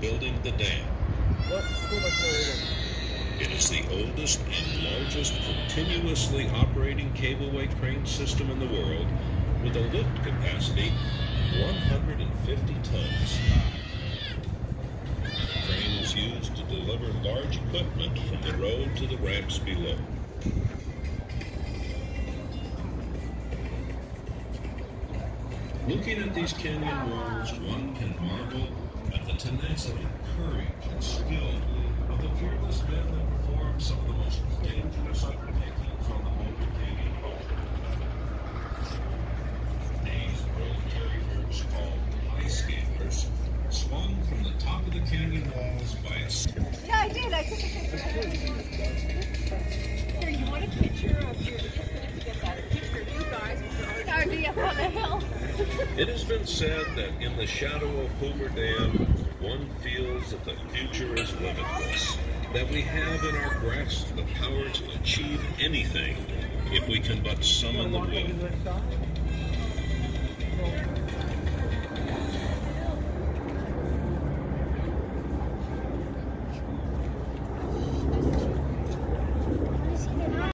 building the dam. What? Much more in it. It is the oldest and largest continuously operating cableway crane system in the world with a lift capacity of 150 tons. The crane is used to deliver large equipment from the road to the ramps below. Looking at these canyon walls, one can marvel at the tenacity, courage, and skill of the fearless men that perform some of the most dangerous undertakings on the Boulder Canyon Road. These road called high scalers, swung from the top of the canyon walls by a Yeah, I did. I took a picture. Here, you want a picture of your? Just gonna get that picture you guys with your RV up on the hill. It has been said that in the shadow of Hoover Dam, one feels that the future is limitless, that we have in our grasp the power to achieve anything if we can but summon the will.